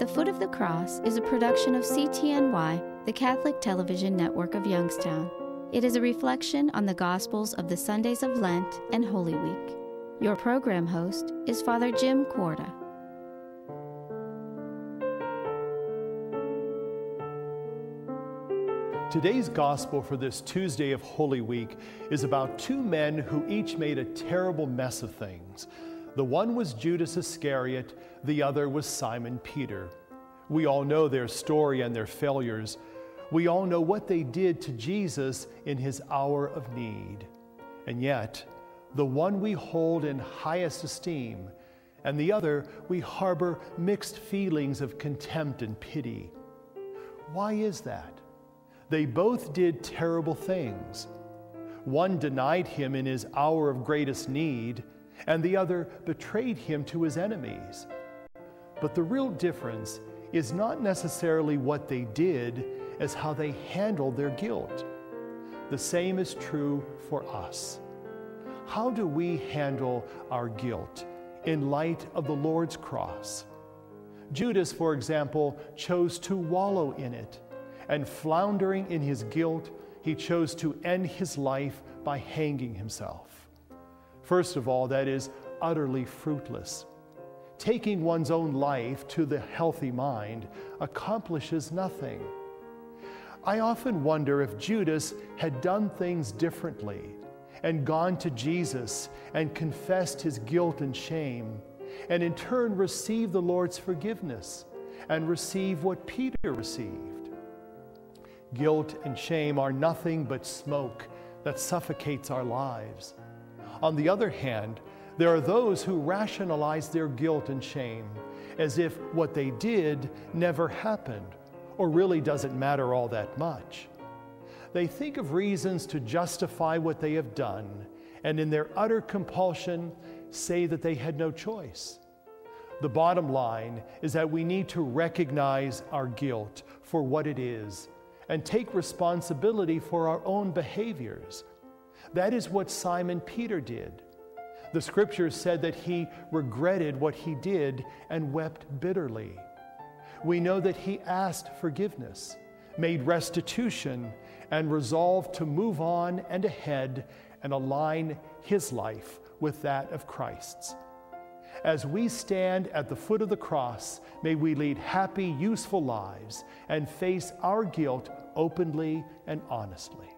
The Foot of the Cross is a production of CTNY, the Catholic television network of Youngstown. It is a reflection on the Gospels of the Sundays of Lent and Holy Week. Your program host is Father Jim Corda. Today's gospel for this Tuesday of Holy Week is about two men who each made a terrible mess of things. The one was Judas Iscariot, the other was Simon Peter. We all know their story and their failures. We all know what they did to Jesus in his hour of need. And yet, the one we hold in highest esteem, and the other we harbor mixed feelings of contempt and pity. Why is that? They both did terrible things. One denied him in his hour of greatest need, and the other betrayed him to his enemies. But the real difference is not necessarily what they did, as how they handled their guilt. The same is true for us. How do we handle our guilt in light of the Lord's cross? Judas, for example, chose to wallow in it, and floundering in his guilt, he chose to end his life by hanging himself. First of all, that is utterly fruitless. Taking one's own life to the healthy mind accomplishes nothing. I often wonder if Judas had done things differently and gone to Jesus and confessed his guilt and shame, and in turn received the Lord's forgiveness and received what Peter received. Guilt and shame are nothing but smoke that suffocates our lives. On the other hand, there are those who rationalize their guilt and shame as if what they did never happened or really doesn't matter all that much. They think of reasons to justify what they have done, and in their utter compulsion, say that they had no choice. The bottom line is that we need to recognize our guilt for what it is and take responsibility for our own behaviors. That is what Simon Peter did. The scriptures said that he regretted what he did and wept bitterly. We know that he asked forgiveness, made restitution, and resolved to move on and ahead and align his life with that of Christ's. As we stand at the foot of the cross, may we lead happy, useful lives and face our guilt openly and honestly.